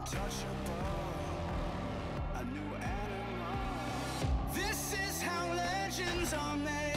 Untouchable. A new animal. This is how legends are made.